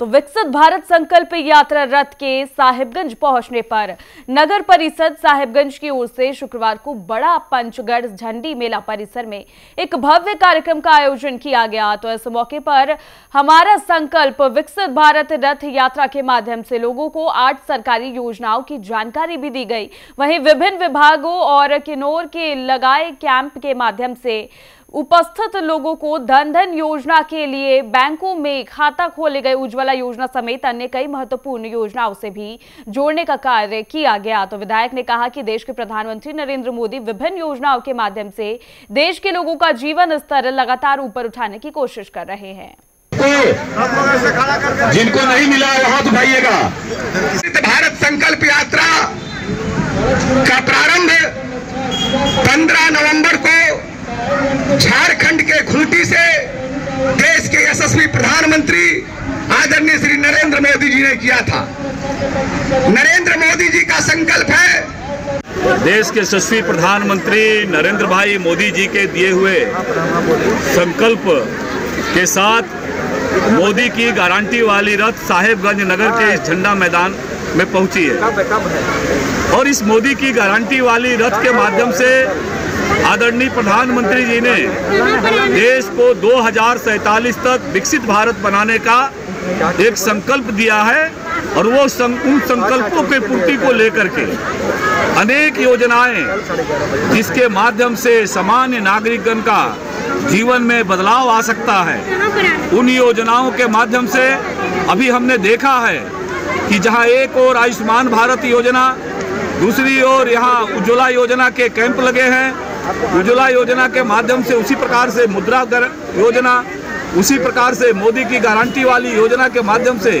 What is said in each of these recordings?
तो विकसित भारत संकल्प यात्रा रथ के साहिबगंज पहुँचने पर नगर परिषद साहिबगंज की ओर से शुक्रवार को बड़ा पंचगढ़ झंडी मेला परिसर में एक भव्य कार्यक्रम का आयोजन किया गया। तो इस मौके पर हमारा संकल्प विकसित भारत रथ यात्रा के माध्यम से लोगों को आठ सरकारी योजनाओं की जानकारी भी दी गई। वहीं विभिन्न विभागों और किन्नौर के लगाए कैंप के माध्यम से उपस्थित लोगों को धन धन योजना के लिए बैंकों में खाता खोले गए उज्ज्वला योजना समेत अन्य कई महत्वपूर्ण योजनाओं से भी जोड़ने का कार्य किया गया। तो विधायक ने कहा कि देश के प्रधानमंत्री नरेंद्र मोदी विभिन्न योजनाओं के माध्यम से देश के लोगों का जीवन स्तर लगातार ऊपर उठाने की कोशिश कर रहे हैं। जिनको नहीं मिला वो हाथ उठाइएगा। भारत संकल्प यात्रा का प्रारंभ 15 नवंबर झारखंड के खूंटी से देश के यशस्वी प्रधानमंत्री आदरणीय श्री नरेंद्र मोदी जी ने किया था। नरेंद्र मोदी जी का संकल्प है। देश के यशस्वी प्रधानमंत्री नरेंद्र भाई मोदी जी के दिए हुए संकल्प के साथ मोदी की गारंटी वाली रथ साहेबगंज नगर के इस झंडा मैदान में पहुँची है। और इस मोदी की गारंटी वाली रथ के माध्यम से आदरणीय प्रधानमंत्री जी ने देश को दो तक विकसित भारत बनाने का एक संकल्प दिया है और वो सं, उन संकल्पों के पूर्ति को लेकर के अनेक योजनाएँ जिसके माध्यम से सामान्य नागरिकगण का जीवन में बदलाव आ सकता है उन योजनाओं के माध्यम से अभी हमने देखा है कि जहाँ एक और आयुष्मान भारत योजना दूसरी ओर यहाँ उज्ज्वला योजना के कैंप लगे हैं उज्ज्वला योजना के माध्यम से उसी प्रकार से मुद्रा योजना, उसी प्रकार से मोदी की गारंटी वाली योजना के माध्यम से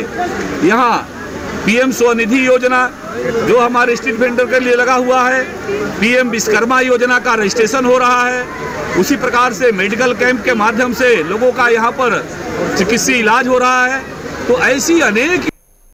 यहाँ पीएम स्वनिधि योजना जो हमारे स्ट्रीट वेंडर के लिए लगा हुआ है, पीएम विश्वकर्मा योजना का रजिस्ट्रेशन हो रहा है, उसी प्रकार से मेडिकल कैंप के माध्यम से लोगों का यहाँ पर चिकित्सीय इलाज हो रहा है। तो ऐसी अनेक